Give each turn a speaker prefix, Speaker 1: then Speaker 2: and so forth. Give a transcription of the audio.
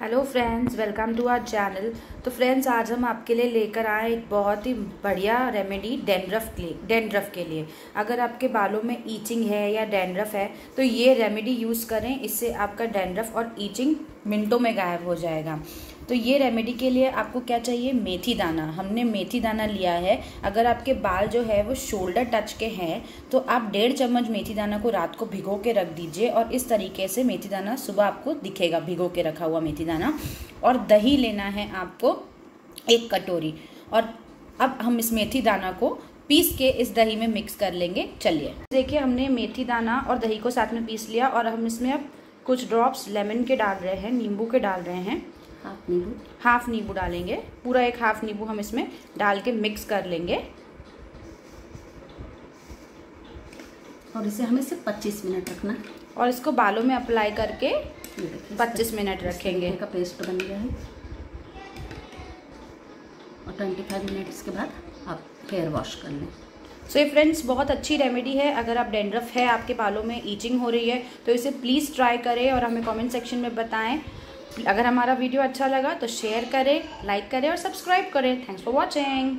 Speaker 1: Hello friends welcome to our channel तो friends आज हम आपके लिए लेकर आए एक बहुत ही बढ़िया रेमेडी डेंड्रफ के लिए डेंड्रफ के लिए। अगर आपके बालों में ईचिंग है या डेंड्रफ है तो ये रेमेडी यूज़ करें। इससे आपका डेंड्रफ और ईचिंग मिनटों में गायब हो जाएगा। तो ये रेमेडी के लिए आपको क्या चाहिए? मेथी दाना। हमने मेथी दाना लिया है। अगर आपके बाल जो है वो शोल्डर टच के हैं तो आप डेढ़ चम्मच मेथी दाना को रात को भिगो के रख दीजिए और इस तरीके से मेथी दाना सुबह आपको दिखेगा, भिगो के रखा हुआ मेथी दाना। और दही लेना है आपको एक कटोरी। और अब हम इस मेथी दाना को पीस के इस दही में मिक्स कर लेंगे। चलिए। देखिए, हमने मेथी दाना और दही को साथ में पीस लिया और हम इसमें अब कुछ ड्रॉप्स लेमन के डाल रहे हैं नींबू के डाल रहे हैं।
Speaker 2: हाफ़ नींबू।
Speaker 1: हाफ़ नींबू डालेंगे। पूरा एक हाफ़ नींबू हम इसमें डाल के मिक्स कर लेंगे।
Speaker 2: और इसे हमें सिर्फ़ पच्चीस मिनट रखना
Speaker 1: और इसको बालों में अप्लाई करके पच्चीस मिनट रखेंगे।
Speaker 2: का पेस्ट बन गया है। और ट्वेंटी फाइव मिनट्स के बाद आप फेयर वॉश कर लें।
Speaker 1: सो ये फ्रेंड्स बहुत अच्छी रेमेडी है। अगर आप डेंड्रफ है, आपके बालों में ईचिंग हो रही है तो इसे प्लीज़ ट्राई करें और हमें कमेंट सेक्शन में बताएँ। अगर हमारा वीडियो अच्छा लगा तो शेयर करें लाइक करें और सब्सक्राइब करें। Thanks for watching